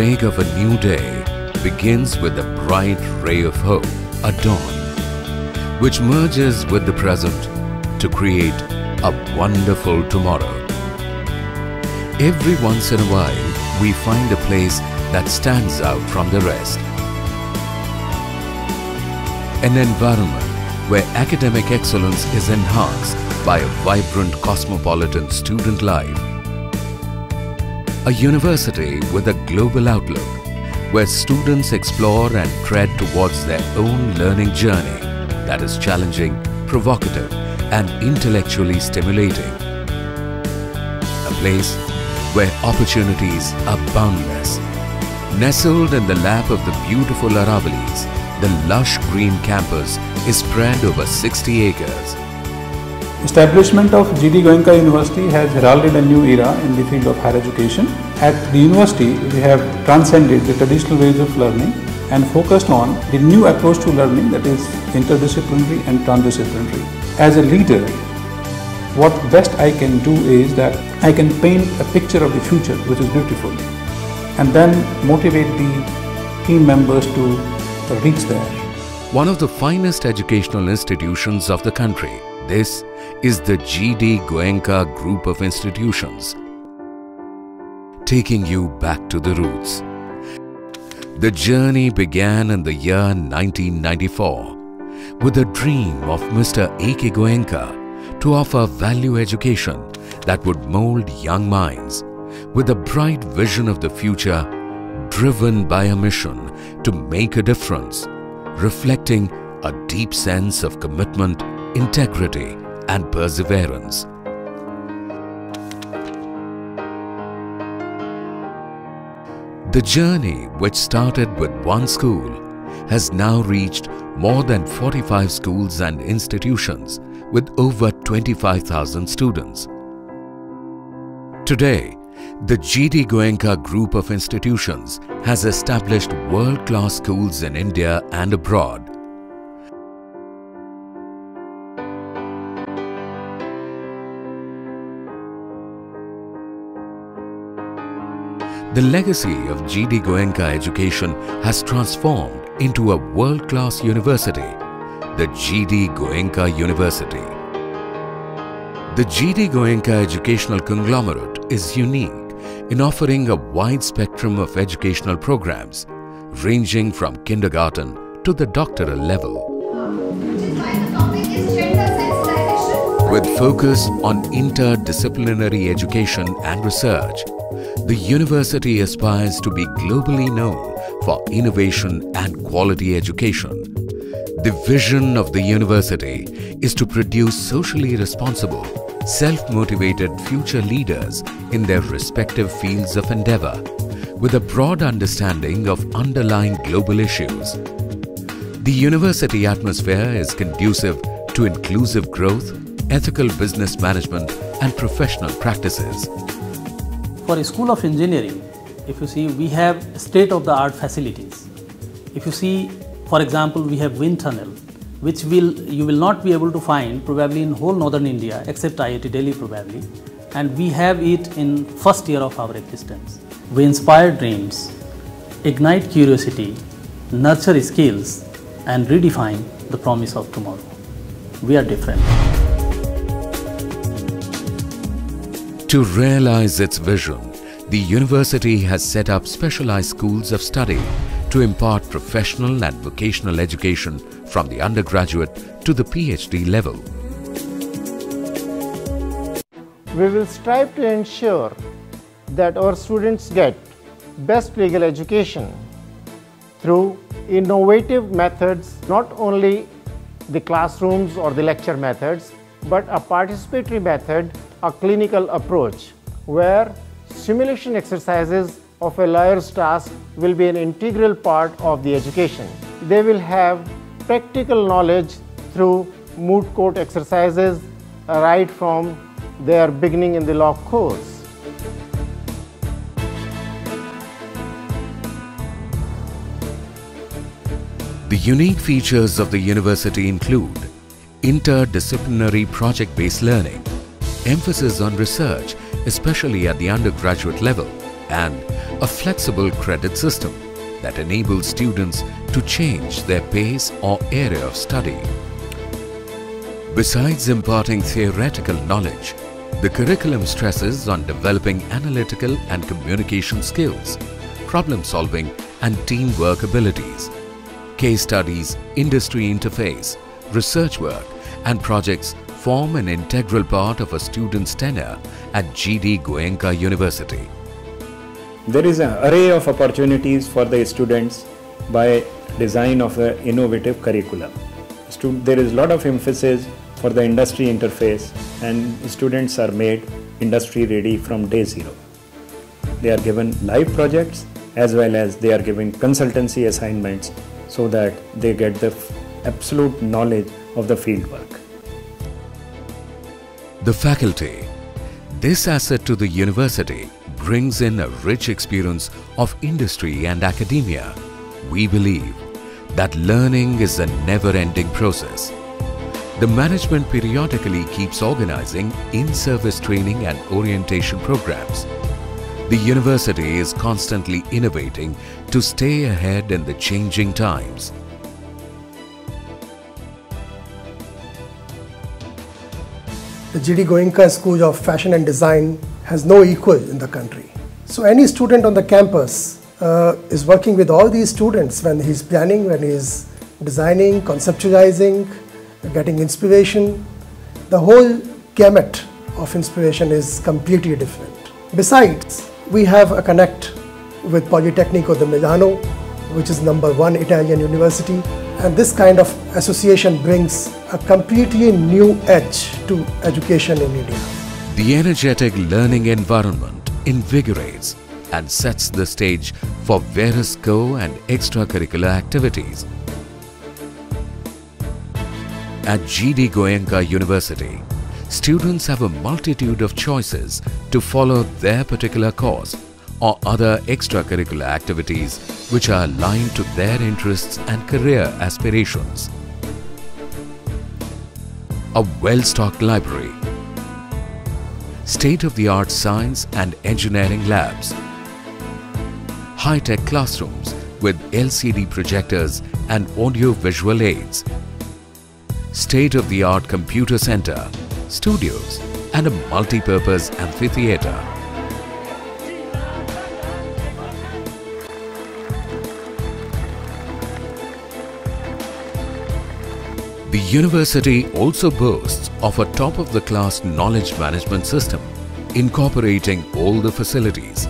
break of a new day begins with a bright ray of hope, a dawn, which merges with the present to create a wonderful tomorrow. Every once in a while, we find a place that stands out from the rest. An environment where academic excellence is enhanced by a vibrant cosmopolitan student life. A university with a global outlook where students explore and tread towards their own learning journey that is challenging, provocative and intellectually stimulating. A place where opportunities are boundless. Nestled in the lap of the beautiful Aravallis, the lush green campus is spread over 60 acres. Establishment of GD Goenka University has heralded a new era in the field of higher education. At the university, we have transcended the traditional ways of learning and focused on the new approach to learning that is interdisciplinary and transdisciplinary. As a leader, what best I can do is that I can paint a picture of the future which is beautiful and then motivate the team members to reach there. One of the finest educational institutions of the country, this is the GD Goenka Group of Institutions. Taking you back to the roots. The journey began in the year 1994 with the dream of Mr. A.K. Goenka to offer value education that would mold young minds with a bright vision of the future driven by a mission to make a difference, reflecting a deep sense of commitment, integrity and perseverance. The journey which started with one school has now reached more than 45 schools and institutions with over 25,000 students. Today, the GD Goenka Group of Institutions has established world-class schools in India and abroad. The legacy of GD Goenka education has transformed into a world-class university, the GD Goenka University. The GD Goenka Educational Conglomerate is unique in offering a wide spectrum of educational programs ranging from kindergarten to the doctoral level. With focus on interdisciplinary education and research, the university aspires to be globally known for innovation and quality education. The vision of the university is to produce socially responsible, self-motivated future leaders in their respective fields of endeavor with a broad understanding of underlying global issues. The university atmosphere is conducive to inclusive growth, ethical business management and professional practices. For a School of Engineering, if you see, we have state-of-the-art facilities. If you see, for example, we have wind tunnel, which will you will not be able to find probably in whole northern India except IIT Delhi probably, and we have it in first year of our existence. We inspire dreams, ignite curiosity, nurture skills, and redefine the promise of tomorrow. We are different. To realize its vision, the university has set up specialized schools of study to impart professional and vocational education from the undergraduate to the PhD level. We will strive to ensure that our students get best legal education through innovative methods, not only the classrooms or the lecture methods, but a participatory method a clinical approach where simulation exercises of a lawyer's task will be an integral part of the education. They will have practical knowledge through moot court exercises right from their beginning in the law course. The unique features of the university include interdisciplinary project-based learning, emphasis on research, especially at the undergraduate level, and a flexible credit system that enables students to change their pace or area of study. Besides imparting theoretical knowledge, the curriculum stresses on developing analytical and communication skills, problem solving and teamwork abilities. Case studies, industry interface, research work and projects form an integral part of a student's tenure at GD Goenka University. There is an array of opportunities for the students by design of the innovative curriculum. There is a lot of emphasis for the industry interface and students are made industry ready from day zero. They are given live projects as well as they are given consultancy assignments so that they get the absolute knowledge of the field work. The faculty. This asset to the university brings in a rich experience of industry and academia. We believe that learning is a never-ending process the management periodically keeps organizing in-service training and orientation programs. The university is constantly innovating to stay ahead in the changing times. The GD Goenka School of Fashion and Design has no equal in the country. So any student on the campus uh, is working with all these students when he's planning, when he's designing, conceptualizing, getting inspiration. The whole gamut of inspiration is completely different. Besides, we have a connect with Politecnico di Milano, which is number one Italian university. And this kind of association brings a completely new edge to education in India. The energetic learning environment invigorates and sets the stage for various co and extracurricular activities at GD Goenka University, students have a multitude of choices to follow their particular course or other extracurricular activities which are aligned to their interests and career aspirations. A well-stocked library, state-of-the-art science and engineering labs, high-tech classrooms with LCD projectors and audio-visual aids state-of-the-art computer center, studios and a multi-purpose amphitheater. The university also boasts of a top-of-the-class knowledge management system incorporating all the facilities.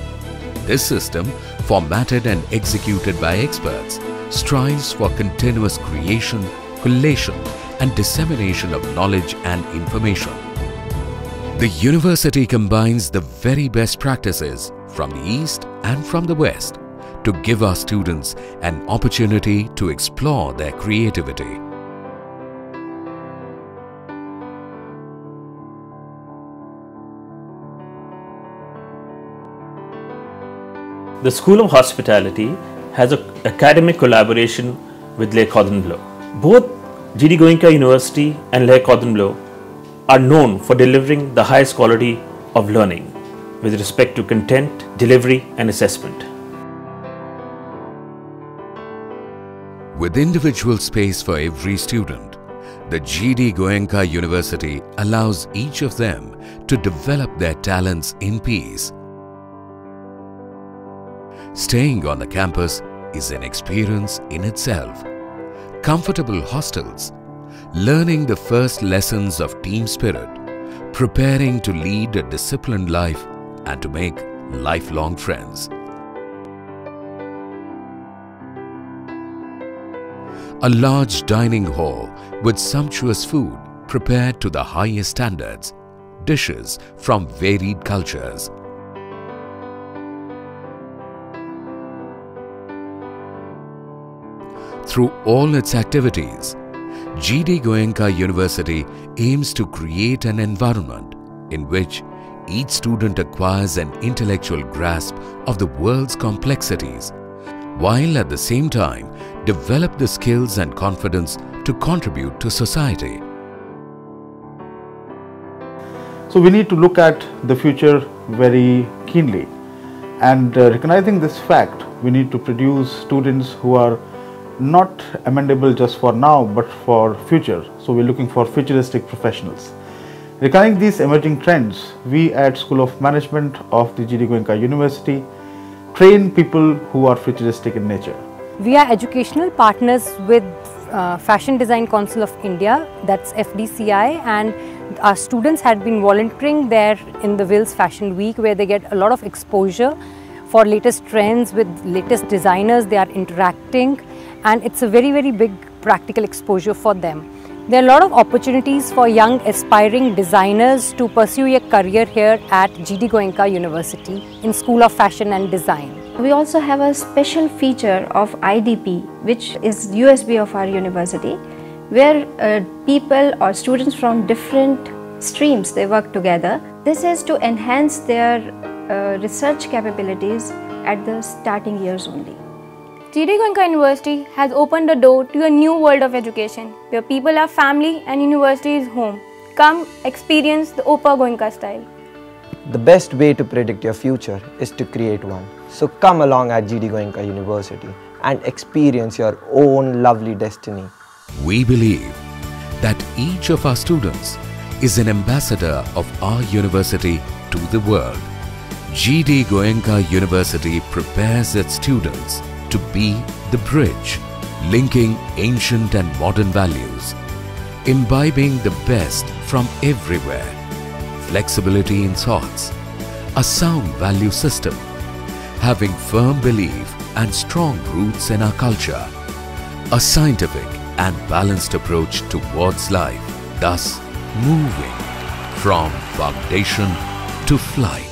This system, formatted and executed by experts, strives for continuous creation, collation and dissemination of knowledge and information. The university combines the very best practices from the East and from the West to give our students an opportunity to explore their creativity. The School of Hospitality has an academic collaboration with Le Cordon Bleu. Both GD Goenka University and Le Cordon Bleu are known for delivering the highest quality of learning with respect to content, delivery and assessment. With individual space for every student, the GD Goenka University allows each of them to develop their talents in peace. Staying on the campus is an experience in itself. Comfortable hostels, learning the first lessons of team spirit, preparing to lead a disciplined life and to make lifelong friends. A large dining hall with sumptuous food prepared to the highest standards, dishes from varied cultures, Through all its activities, GD Goenka University aims to create an environment in which each student acquires an intellectual grasp of the world's complexities, while at the same time develop the skills and confidence to contribute to society. So we need to look at the future very keenly And uh, recognizing this fact, we need to produce students who are not amendable just for now but for future. So we're looking for futuristic professionals. Recognizing these emerging trends, we at School of Management of the GD Goenka University train people who are futuristic in nature. We are educational partners with uh, Fashion Design Council of India, that's FDCI, and our students had been volunteering there in the Wills Fashion Week where they get a lot of exposure for latest trends with latest designers, they are interacting and it's a very, very big practical exposure for them. There are a lot of opportunities for young aspiring designers to pursue a career here at GD Goenka University in School of Fashion and Design. We also have a special feature of IDP which is USP of our university where uh, people or students from different streams they work together. This is to enhance their uh, research capabilities at the starting years only. GD Goenka University has opened the door to a new world of education where people are family and university is home. Come experience the Opa Goenka style. The best way to predict your future is to create one. So come along at GD Goenka University and experience your own lovely destiny. We believe that each of our students is an ambassador of our university to the world. GD Goenka University prepares its students to be the bridge linking ancient and modern values, imbibing the best from everywhere, flexibility in thoughts, a sound value system, having firm belief and strong roots in our culture, a scientific and balanced approach towards life, thus moving from foundation to flight.